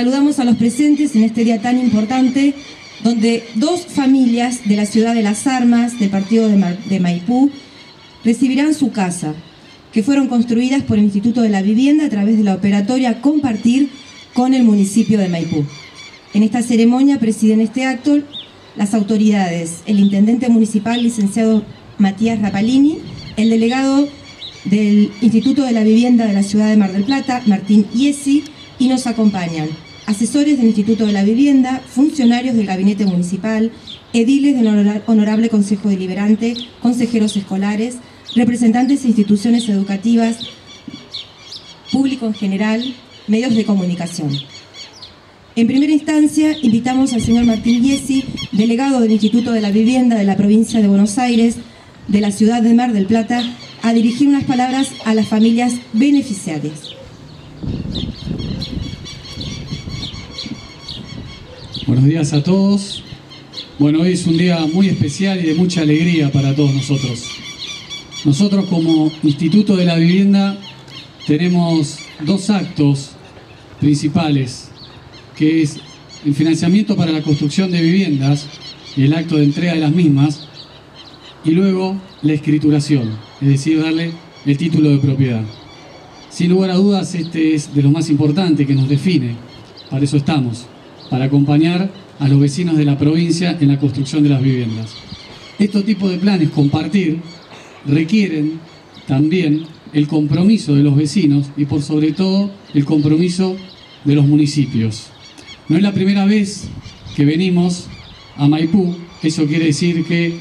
saludamos a los presentes en este día tan importante, donde dos familias de la ciudad de Las Armas, del partido de, Maipú, recibirán su casa, que fueron construidas por el Instituto de la Vivienda a través de la operatoria Compartir con el municipio de Maipú. En esta ceremonia presiden este acto las autoridades, el intendente municipal, licenciado Matías Rapalini, el delegado del Instituto de la Vivienda de la Ciudad de Mar del Plata, Martín Iesi, y nos acompañan asesores del Instituto de la Vivienda, funcionarios del Gabinete Municipal, ediles del Honorable Consejo Deliberante, consejeros escolares, representantes de instituciones educativas, público en general, medios de comunicación. En primera instancia, invitamos al señor Martín Iesi, delegado del Instituto de la Vivienda de la provincia de Buenos Aires, de la ciudad de Mar del Plata, a dirigir unas palabras a las familias beneficiarias. Buenos días a todos. Bueno, hoy es un día muy especial y de mucha alegría para todos nosotros. Nosotros como Instituto de la Vivienda tenemos dos actos principales, que es el financiamiento para la construcción de viviendas y el acto de entrega de las mismas, y luego la escrituración, es decir, darle el título de propiedad. Sin lugar a dudas, este es de lo más importante que nos define, para eso estamos, para acompañar a los vecinos de la provincia en la construcción de las viviendas. Estos tipos de planes, compartir, requieren también el compromiso de los vecinos y por sobre todo el compromiso de los municipios. No es la primera vez que venimos a Maipú, eso quiere decir que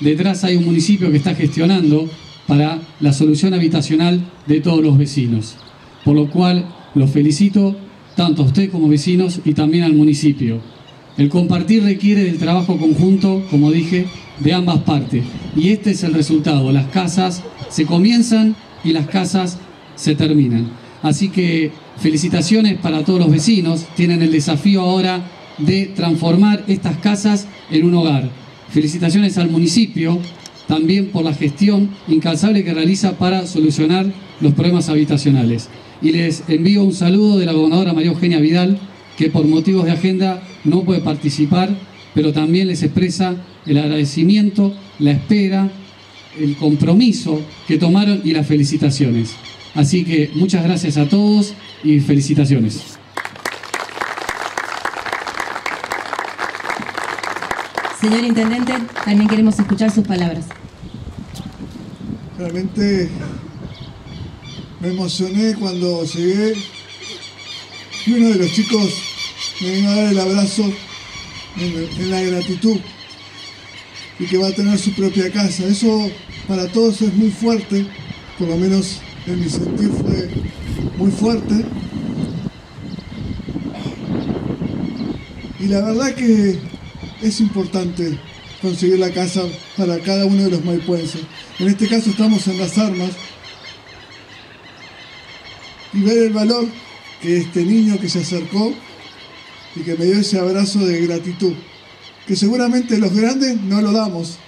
detrás hay un municipio que está gestionando para la solución habitacional de todos los vecinos. Por lo cual los felicito tanto a usted como vecinos y también al municipio. El compartir requiere del trabajo conjunto, como dije, de ambas partes. Y este es el resultado. Las casas se comienzan y las casas se terminan. Así que felicitaciones para todos los vecinos. Tienen el desafío ahora de transformar estas casas en un hogar. Felicitaciones al municipio también por la gestión incansable que realiza para solucionar los problemas habitacionales. Y les envío un saludo de la gobernadora María Eugenia Vidal, que por motivos de agenda no puede participar, pero también les expresa el agradecimiento, la espera, el compromiso que tomaron y las felicitaciones. Así que muchas gracias a todos y felicitaciones. Señor Intendente, también queremos escuchar sus palabras. Realmente me emocioné cuando llegué y uno de los chicos me vino a dar el abrazo en, la gratitud y que va a tener su propia casa. Eso para todos es muy fuerte, por lo menos en mi sentir fue muy fuerte. Y la verdad que es importante conseguir la casa para cada uno de los maipuenses. En este caso estamos en las armas y ver el valor que este niño que se acercó y que me dio ese abrazo de gratitud, que seguramente los grandes no lo damos,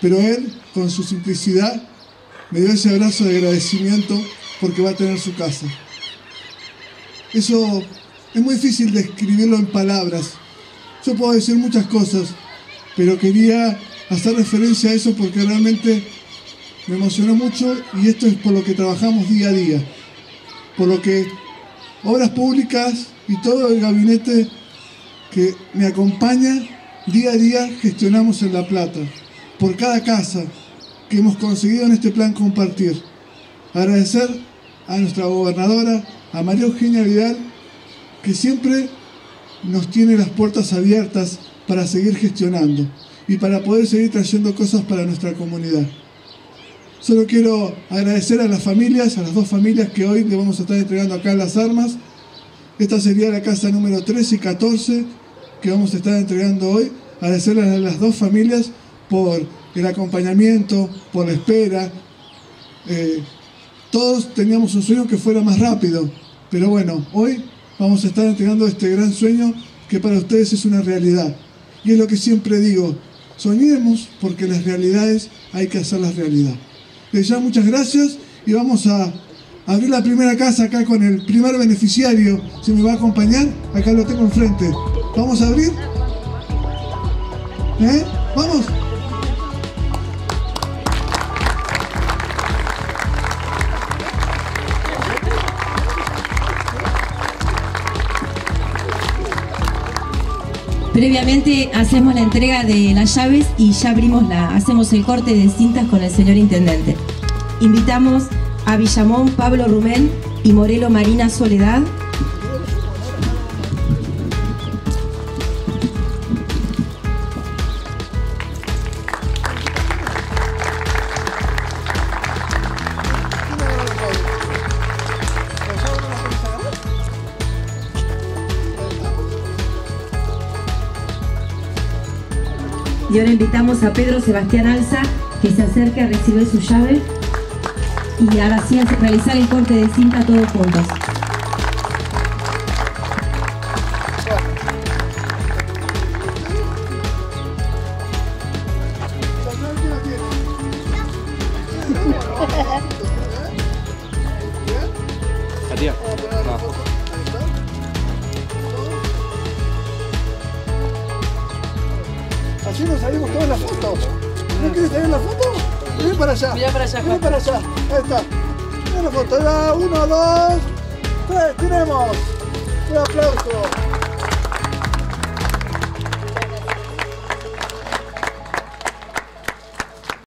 pero él con su simplicidad me dio ese abrazo de agradecimiento porque va a tener su casa. Eso es muy difícil describirlo en palabras, yo puedo decir muchas cosas, pero quería hacer referencia a eso porque realmente me emocionó mucho y esto es por lo que trabajamos día a día, por lo que obras públicas y todo el gabinete que me acompaña día a día gestionamos en La Plata, por cada casa que hemos conseguido en este plan compartir. Agradecer a nuestra gobernadora, a María Eugenia Vidal, que siempre nos tiene las puertas abiertas para seguir gestionando y para poder seguir trayendo cosas para nuestra comunidad. Solo quiero agradecer a las familias, a las dos familias que hoy le vamos a estar entregando acá las armas. Esta sería la casa número 13 y 14 que vamos a estar entregando hoy. Agradecerles a las dos familias por el acompañamiento, por la espera. Eh, todos teníamos un sueño que fuera más rápido, pero bueno, hoy vamos a estar entregando este gran sueño que para ustedes es una realidad. Y es lo que siempre digo, soñemos porque las realidades hay que hacerlas realidad. Les ya muchas gracias y vamos a, abrir la primera casa acá con el primer beneficiario. Si me va a acompañar, acá lo tengo enfrente. ¿Vamos a abrir? ¿Eh? ¿Vamos? Previamente hacemos la entrega de las llaves y ya abrimos la, hacemos el corte de cintas con el señor intendente. Invitamos a Villamón Pablo Rumén y Morelo Marina Soledad. Y ahora invitamos a Pedro Sebastián Alza que se acerque a recibir su llave y ahora sí a realizar el corte de cinta todos juntos. Así nos salimos todas las fotos. ¿No quieres salir en la foto? Ven para allá. Mira para allá, Ven Juan. para allá. Ahí está. Mira la foto. Uno, dos, tres. Tenemos. Un aplauso.